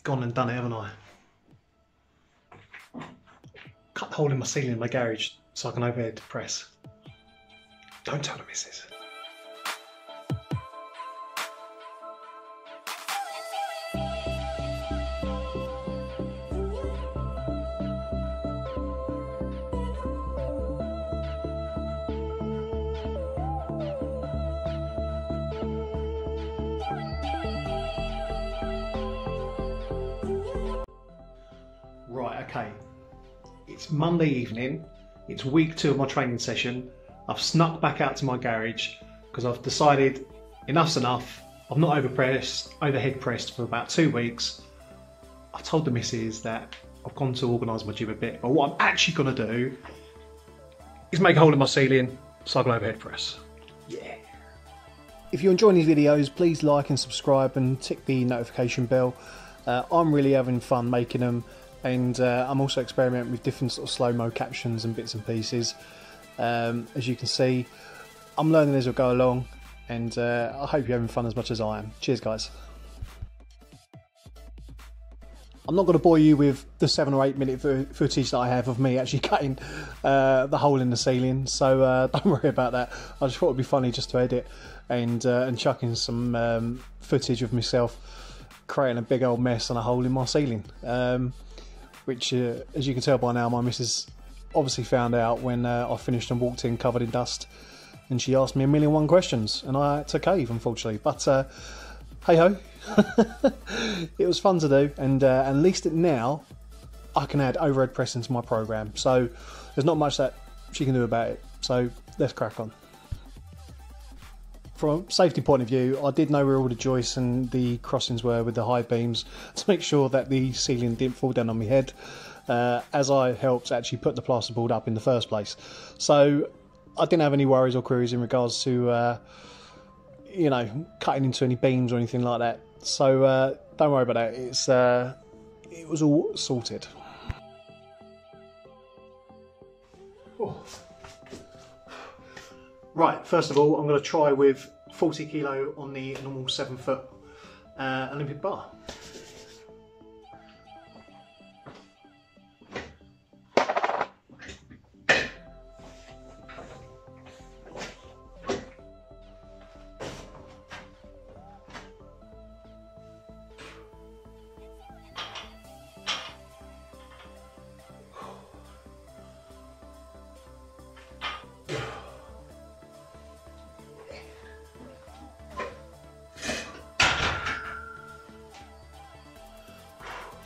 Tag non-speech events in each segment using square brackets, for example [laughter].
gone and done it, haven't I? Cut the hole in my ceiling in my garage so I can overhead press. Don't tell the missus. Okay. It's Monday evening. It's week two of my training session. I've snuck back out to my garage because I've decided enough's enough. I've not overpressed, overhead pressed for about two weeks. I told the missus that I've gone to organise my gym a bit, but what I'm actually going to do is make a hole in my ceiling so I can overhead press. Yeah. If you're enjoying these videos, please like and subscribe and tick the notification bell. Uh, I'm really having fun making them, and uh, I'm also experimenting with different sort of slow mo captions and bits and pieces. Um, as you can see, I'm learning as I go along, and uh, I hope you're having fun as much as I am. Cheers, guys. I'm not going to bore you with the seven or eight minute footage that I have of me actually [laughs] cutting uh, the hole in the ceiling, so uh, [laughs] don't worry about that. I just thought it'd be funny just to edit and uh, and chuck in some um, footage of myself creating a big old mess and a hole in my ceiling. Um, which, uh, as you can tell by now, my missus obviously found out when uh, I finished and walked in covered in dust, and she asked me a million one questions, and I had to cave, unfortunately. But uh, hey ho, [laughs] it was fun to do, and uh, at least now I can add overhead press into my program. So there's not much that she can do about it. So let's crack on. From a safety point of view, I did know where all the joists and the crossings were with the high beams [laughs] to make sure that the ceiling didn't fall down on my head, uh, as I helped actually put the plasterboard up in the first place. So I didn't have any worries or queries in regards to, uh, you know, cutting into any beams or anything like that. So uh, don't worry about that. It's uh, it was all sorted. Right, first of all, I'm going to try with 40 kilo on the normal 7 foot uh, Olympic bar.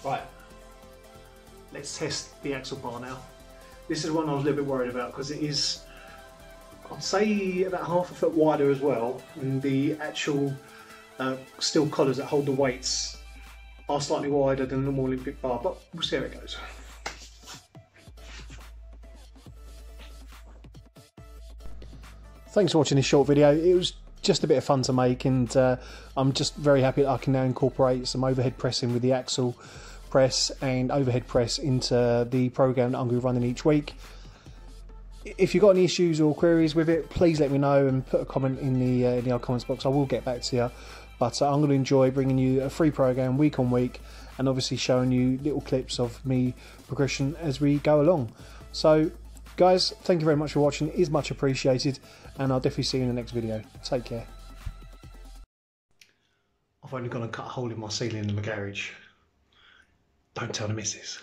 Right, let's test the axle bar now. This is one I was a little bit worried about because it is, I'd say about half a foot wider as well, and the actual uh, steel collars that hold the weights are slightly wider than the normal Olympic bar, but we'll see how it goes. Thanks for watching this short video. It was just a bit of fun to make, and uh, I'm just very happy that I can now incorporate some overhead pressing with the axle press and overhead press into the program that I'm going to be running each week. If you've got any issues or queries with it, please let me know and put a comment in the uh, in the comments box. I will get back to you. But uh, I'm going to enjoy bringing you a free program week on week, and obviously showing you little clips of me progression as we go along. So, guys, thank you very much for watching. It is much appreciated, and I'll definitely see you in the next video. Take care. I've only gone and cut a hole in my ceiling in my garage. Don't tell the missus.